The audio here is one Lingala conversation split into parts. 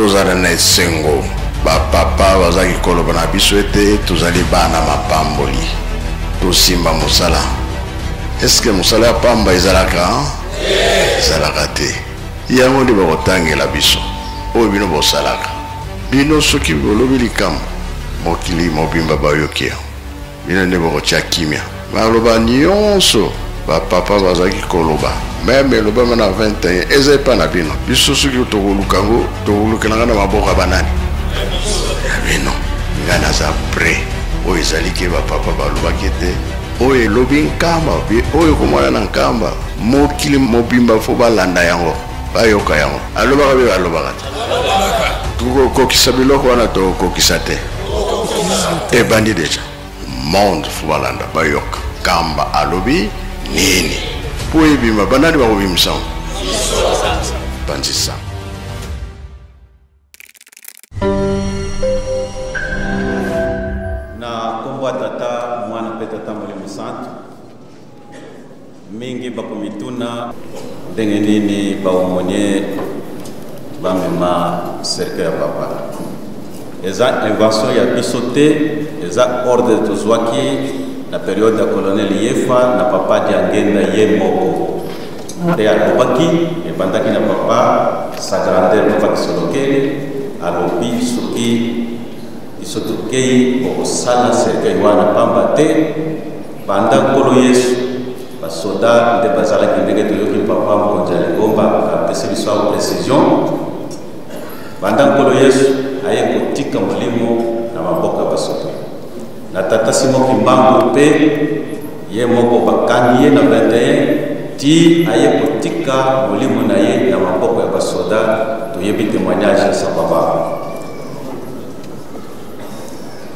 Tozala na esengo, bapapa bazalaki koloba na biso ete tozali bana mapamboli, tosimba mosala. Eske mosala ya pamba ezalaka? Ezalaka te. Yango nde bakotangela biso oyo bino bosalaka. Bino soki bolobi likambo, mokili mobimba bayoki yango. Bino nde bokotia kimia. Maloba nionso ba papa bazalaki koloba meme elobama na 21 eza epa na bino biso soki tokoluka yango tokolukelanga na maboko ya banani ya bino ngai naza pre oyo ezali ke bapapa balobaki ete oyo elobi nkamba oyo ekomona na nkamba mokili mobimba fo balanda yango Bayoka yango. Alobaka bino alobaka te. Tokokokisa biloko wana tokokisa te. Ebandi deja. Monde fo balanda bayoka. Kamba alobi nini? Mpo ebima banani bakobimisa yango? Panzisa. na kombo tata mwana mpe tata molimo santu mingi bakomituna ndenge nini baomonie bamema serke ya papa eza invention ya biso te eza ordre tozwaki na periode ya colonel yefa na papa diangenda ye moko mpe alobaki ebandaki na papa sagrandere mofakisolokele alobi soki biso tokei bokosala serkei wana mpamba te banda nkolo yesu basoda nde bazalaki ndenge toyoki papa mokonzi ya lingomba apesi biso yango precision banda nkolo yesu aye kotika molimo na maboko ya basoda na tata Simon Kimbangu mpe ye moko bakangi ye na 21 ti aye kotika molimo na ye na maboko ya basoda toyebi témoignage ya sababa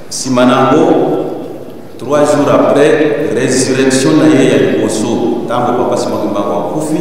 nsima na yango 3 jours après résurrection na ye ya liboso ntango papa Simon Kimbangu akufi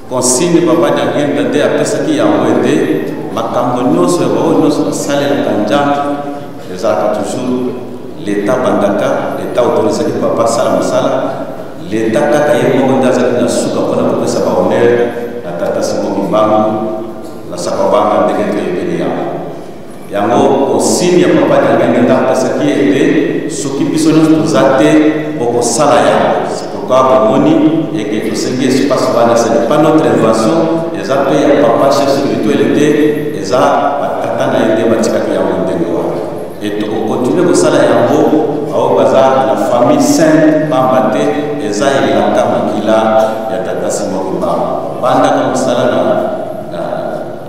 Consigne Papa Diaguenda nde apesaki yango ete makambo nyonso ya baoyo nyonso basalelaka Nzambe ezalaka toujours leta bandaka leta autorisaki papa asala mosala leta kaka ye moko nde azali na suka mpona kopesa bahonneur na tata simo kimbangu na sakabanga ndenge toyebeli yango Yango consigne ya Papa Diangienda ntango apesaki ye ete soki biso nyonso toza te bokosala yango pourquoi bomoni eke tosengi espace wana ce n'est pas notre invention eza mpe ya papa chef spirituel te eza batata na ye nde batikaki yango ndenge wana e tokokontinue kosala yango ao baza na famille sainte pamba te eza elaka makila ya tata simon kimbangu bandaka mosala na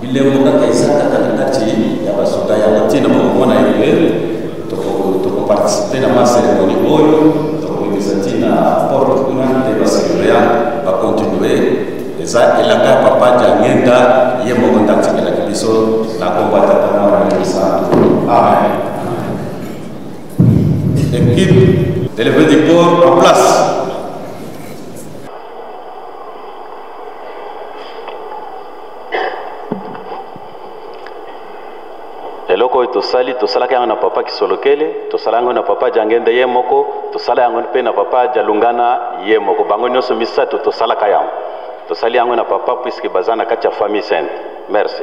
Bilembo kaka eza kaka na kati ya basoda yango ntina bokomona ebele tokoparticipe na ma seremoni oyo tokoyebisa ntina porte kuna te basurveillant bakontinue eza elaka ya papa jangenda ye moko nde atikelaki biso na kombo ya tata mwana ya misantu amen ekipe deleve du corps en place eloko oyo tosali tosalaka yango na papa kisolokele tosala yango na papa jangende ye moko tosala yango mpe na papa jalungana ye moko bango nyonso misato tosalaka yango tosali yango na papa puiske baza na kati ya famille sainte merci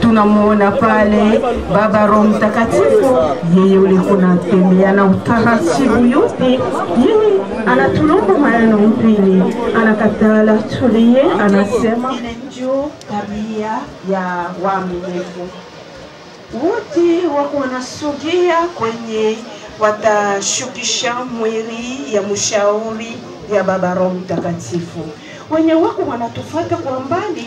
tunamwona pale Baba Roho Mtakatifu, yeye ule kunatembea na utaratibu yupi? Yeye anatulomba maneno mpili, anakatala tulie, anasema ile tabia ya waaminifu wote wako wanasogea kwenye watashukisha mwili ya mshauri ya Baba Roho Mtakatifu, wenye wako wanatufata kwa mbali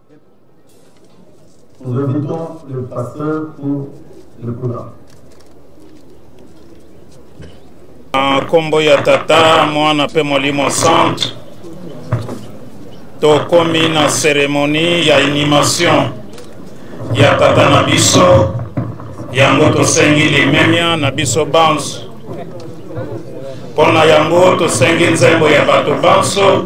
Nous invitons le pasteur pour le programme. Ah, kombo ya tata mwana mpe molimo santo tokomi na seremoni ya inhumation ya tata na biso yango tosengi limemia na biso banso mpo na yango tosengi nzembo ya bato banso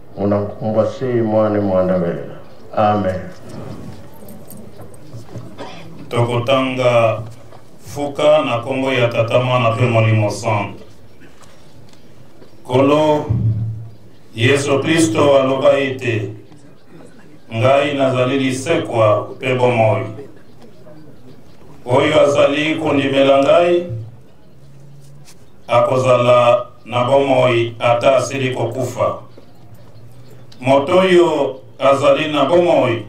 Munakumbasi mwana mwanda bela. Amen. Tokotanga fuka na kombo ya tata mwana mpe molimo santo nkolo yesu kristo aloba ete ngai nazali lisekwa mpe bomoi oyo azali kondimela ngai akozala na bomoi ata asili kokufa. Moto oyo azali na bomoi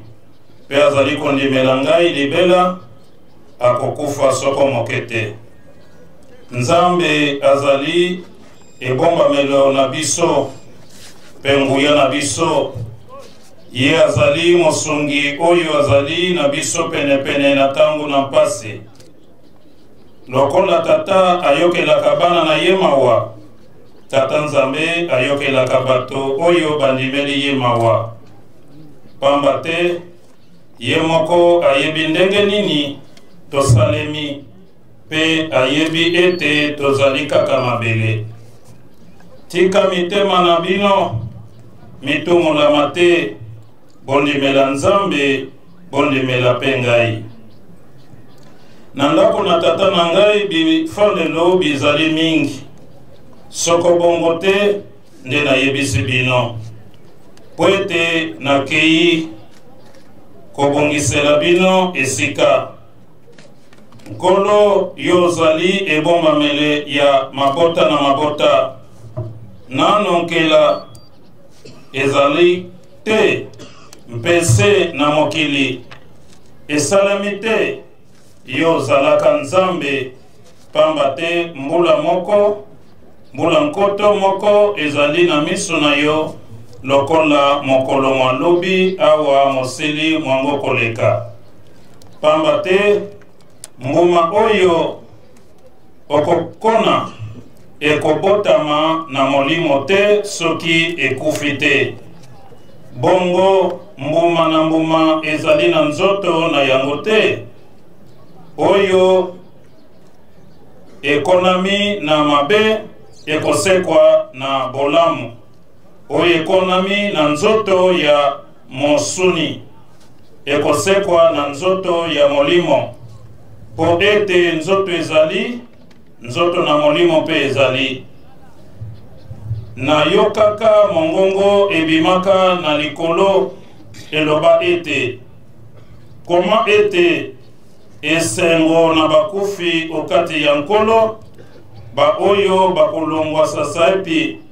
mpe azali kondimela ngai libela akokufa soko moke te. Nzambe azali ebombamelo na biso mpe nguya na biso. Ye azali mosungi oyo azali na biso penepene na ntango na mpasi. Lokola tata ayokelaka bana na ye mawa, Tata Nzambe ayokelaka bato oyo bandimeli ye mawa, pamba te ye moko ayebi ndenge nini tosalemi mpe ayebi ete tozali kaka mabele. Tika mitema na bino mitumolama te bondimela nzambe bondimela mpe ngai na ndako na tata na ngai bifandelo bizali mingi soko bongo te nde nayebisi bino mpo ete nakei kobongisela bino esika nkolo yo ozali ebombamele ya mabota na mabota nano nkela ezali te mpe se na mokili esalami te yo ozalaka nzambe pamba te mbula moko mbula nkoto moko ezali na miso na yo lokola mokolo mwa lobi awa mosili mwango koleka pamba te mbuma oyo okokona ekobotama na molimo te soki ekufi te bongo mbuma na mbuma ezali na nzoto na yango te oyo ekonami na mabe ekosekwa na bolamu oyo ekonami na nzoto ya Mosuni ekosekwa na nzoto ya molimo, mpo ete nzoto ezali nzoto na molimo mpe ezali. Nayokaka mongongo ebimaka na likolo eloba ete koma ete esengo na bakufi okati ya Nkolo baoyo bakolongwa sasaipi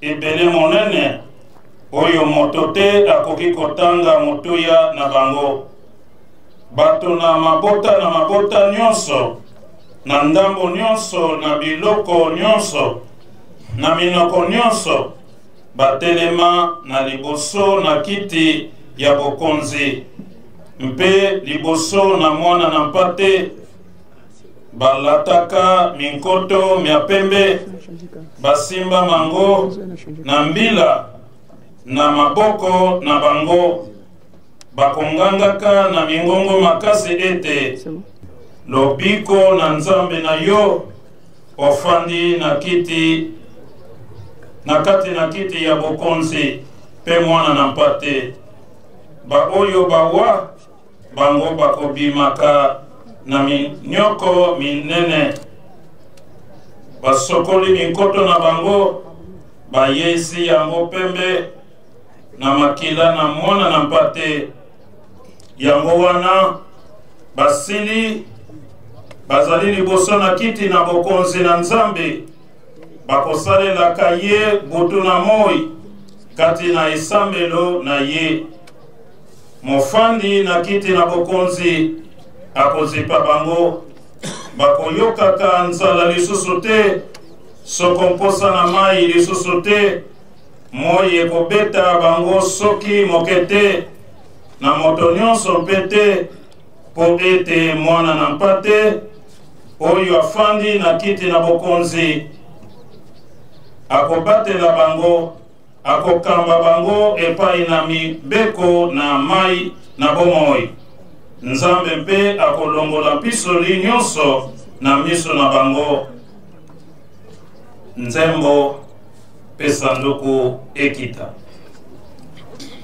ebele monene oyo moto te akoki kotanga motuya na bango bato na mabota na mabota nyonso na ndambo nyonso na biloko nyonso na minoko nyonso batelema na liboso na kiti ya bokonzi mpe liboso na mwana na mpate balataka minkoto mya pembe, basimba mango na mbila na maboko na bango, bakongangaka na mingongo makasi ete lobiko na Nzambe na yo ofandi na kiti na kati na kiti ya bokonzi mpe mwana na mpate baoyo bawa Bango bakobimaka na minyoko minene, basokoli minkoto na bango, bayeisi yango pembe na makila na mwana na mpate. Yango wana basili bazali liboso na kiti na bokonzi na Nzambe, bakosalelaka ye butu na moi kati na esambelo na ye. Mofandi na kiti na bokonzi akozipa bango, bakoyokaka nzala lisusu te, soko mposa na mai lisusu te. Moi ekobeta bango soki moke te, na moto nyonso mpe te, mpo ete mwana na mpate oyo afandi na kiti na bokonzi akobatela bango akokamba bango epai na mibeko na mai na bomoi nzambe mpe akolongola mpisoli nyonso na miso na bango nzembo mpe sanduku ekita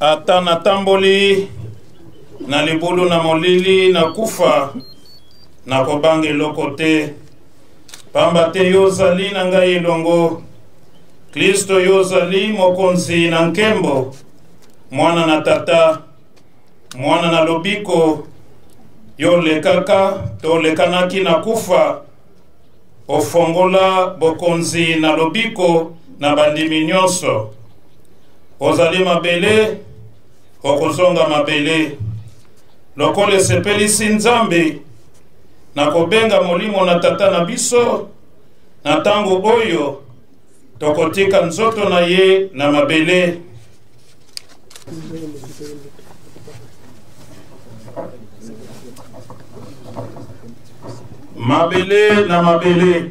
ata natamboli na libulu na molili na kufa nakobanga eloko te Pamba te yo ozali na ngai elongo, Klisto yo ozali mokonzi na nkembo, mwana na tata, mwana na lobiko, yo olekaka to olekanaki na kufa, ofongola bokonzi na lobiko na bandimi nyonso. Ozali mabele, okozonga mabele. Lokola esepelisi Nzambe, na kobenga Molimo na Tata na biso na ntango oyo tokotika nzoto na ye na mabele. Mabele na mabele.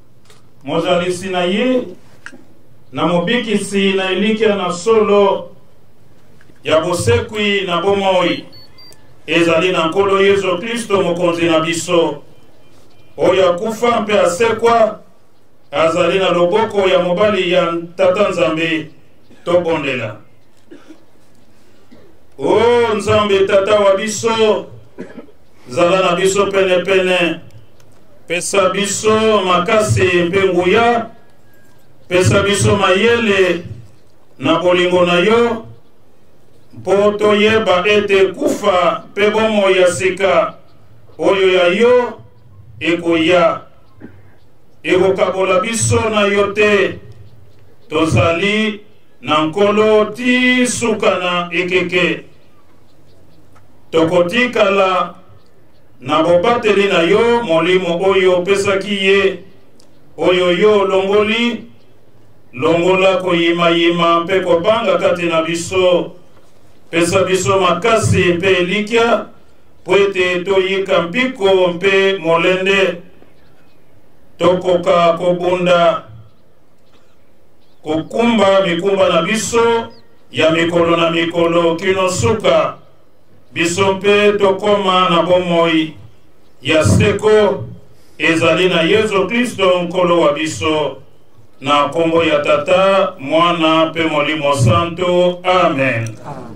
mozalisi na ye na mobikisi na elikya na solo ya bosekwi na bomoi ezali na nkolo yesu kristo mokonzi na biso oyo akufa mpe asekwa azali na loboko ya mobali ya tata nzambe tobondela o nzambe tata wa biso zala na biso penepene pesa biso makasi mpe nguya pesa biso mayele na bolingo na yo mpo toyeba ete kufa mpe bomoi ya sika oyo ya yo ekoya ekokabola biso na yo te tozali na nkolo ti suka na ekeke tokotikala na bobateli na yo molimo oyo opesaki ye oyo yo olongoli longola koyimayima mpe kobanga kati na biso pesa biso makasi mpe elikya mpo ete toyika mpiko mpe molende tokoka kobunda kokumba mikumba na biso ya mikolo na mikolo kino nsuka biso mpe tokoma na bomoi ya seko ezali na yezu kristo nkolo wa biso na nkombo ya tata mwana mpe molimo santo amen, amen.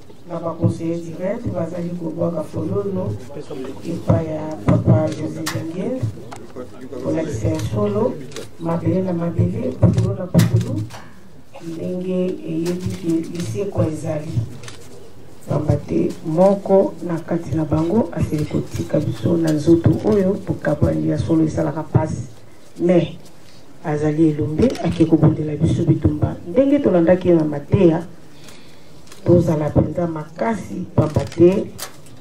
na ba conseillers direct bazali kobwaka fololo epai ya papa josé denge kolakisa ya solo mabele na mabele putulu na putulu ndenge eyebi ke lisekwa ezali pamba te moko na kati na bango asili kotika biso na nzoto oyo bokabwani ya solo esalaka mpasi mais azali elombe ake kobundela biso bitumba ndenge tolandaki ye na mateya tozala mpenza makasi mpamba te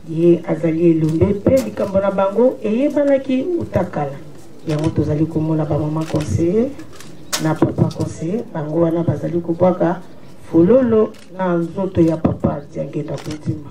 ye azali elombe mpe likambo na bango eyebanaki uta kala yango tozali komona bamama conseiller na papa conseiller bango wana bazali kobwaka fololo na nzoto ya papa diangenda kondima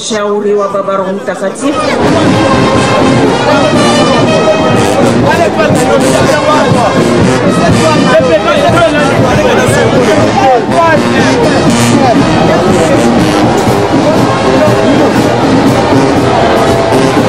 Shauri wa Baba Roho Mtakatifu.